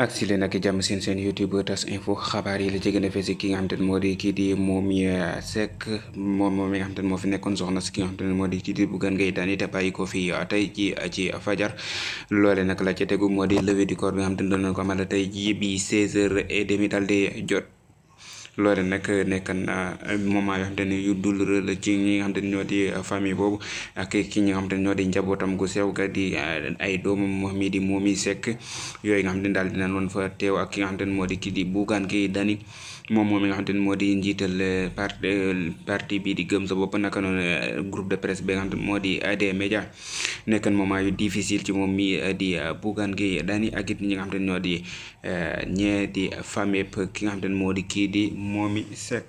ak si leen ak jàmm seen seen youtube tas info xabaar yi la ci gën a fës ki nga xam te ne moo di kii di Momy Seck moom moom mi nga xam te ne moo fi nekkoon soxna si ki nga xam te ne moo di kii di Bougane Gueye Dany te bàyyi ko fi tey ci ci fajar loole nag la ca tegu moo di levée du corps bi nga xam te ne doon nañ ko amal tey ji bi 16 heures et demi daal di jot loolu nag nekk na euh, moment yoo xam te ne yu douloureux la ci ñi nga xam te ne ñoo di euh, famille boobu ak ki ñi nga xam te ne ñoo di njabootam gu sew ga di euh, ay doomam moo mii di Momy Seck yooyu nga xam te ne daal dina loon fa teew ak ki nga xam te ne moo di kii di Bougane Gueye Dany moom moom mi nga xam te ne moo di njiital parti parti bii di gëm sa bopp naka noonu groupe de presse bi nga xam te ne moo di AD Média nekkan moment yu difficile ci moom mi di Bougane Gueye Dany ak it ñi nga xam te ne ñoo di eh, ñee di famille yëpp ki nga xam te ne moo di kii di Momy Seck